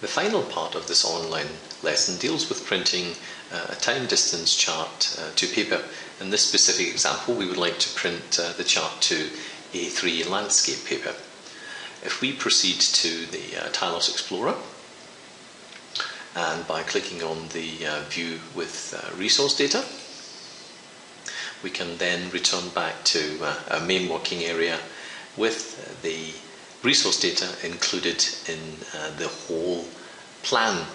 The final part of this online lesson deals with printing uh, a time distance chart uh, to paper. In this specific example, we would like to print uh, the chart to A3 landscape paper. If we proceed to the uh, Explorer, and by clicking on the uh, view with uh, resource data, we can then return back to uh, main working area with the resource data included in uh, the whole plan.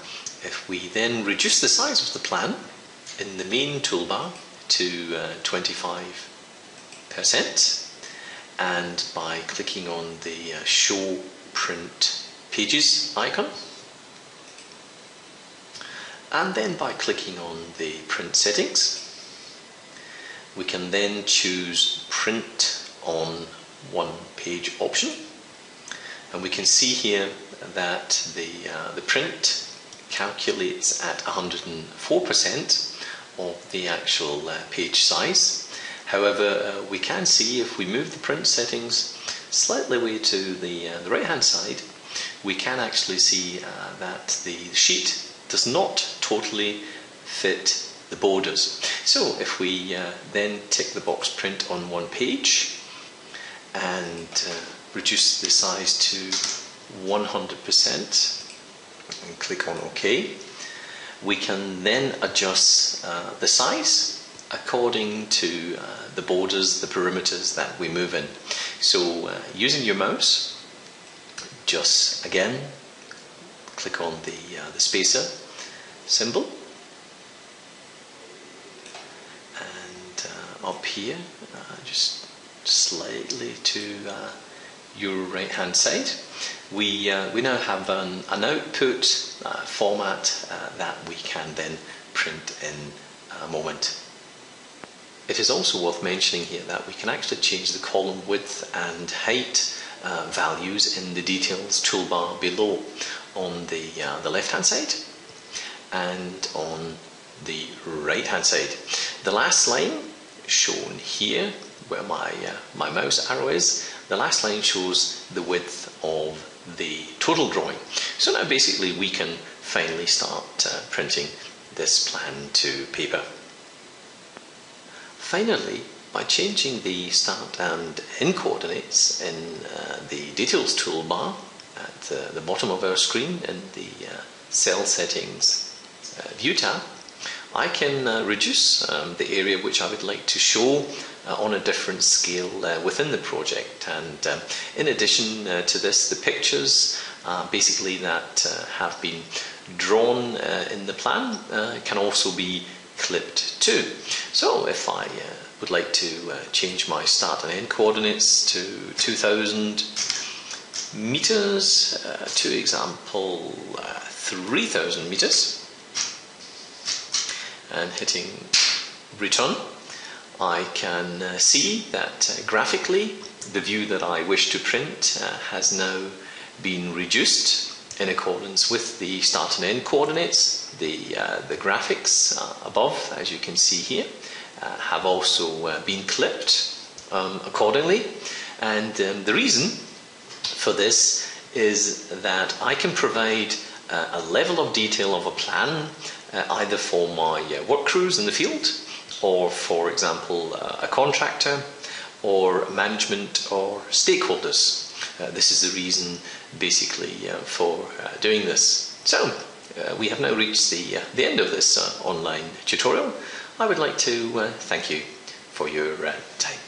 If we then reduce the size of the plan in the main toolbar to uh, 25% and by clicking on the uh, show print pages icon and then by clicking on the print settings we can then choose print on one page option and we can see here that the, uh, the print calculates at 104% of the actual uh, page size. However, uh, we can see if we move the print settings slightly away to the, uh, the right hand side, we can actually see uh, that the sheet does not totally fit the borders. So if we uh, then tick the box print on one page and reduce the size to 100% and click on OK. We can then adjust uh, the size according to uh, the borders, the perimeters that we move in. So uh, using your mouse, just again click on the, uh, the spacer symbol and uh, up here uh, just slightly to your right hand side, we, uh, we now have an, an output uh, format uh, that we can then print in a moment. It is also worth mentioning here that we can actually change the column width and height uh, values in the details toolbar below on the, uh, the left hand side and on the right hand side. The last line shown here where my, uh, my mouse arrow is the last line shows the width of the total drawing. So now basically we can finally start uh, printing this plan to paper. Finally, by changing the start and end coordinates in uh, the details toolbar at uh, the bottom of our screen in the uh, cell settings uh, view tab, I can uh, reduce um, the area which I would like to show uh, on a different scale uh, within the project. And um, in addition uh, to this, the pictures uh, basically that uh, have been drawn in the plan can also be clipped too. So if I would like to change my start and end coordinates to 2000 meters, to example 3000 meters, and hitting return, I can uh, see that uh, graphically the view that I wish to print uh, has now been reduced in accordance with the start and end coordinates. The, uh, the graphics uh, above, as you can see here, uh, have also been clipped um, accordingly. And um, the reason for this is that I can provide a level of detail of a plan either for my work crews in the field or, for example, uh, a contractor or management or stakeholders. Uh, this is the reason, basically, uh, for uh, doing this. So, uh, we have now reached the, uh, the end of this online tutorial. I would like to thank you for your time.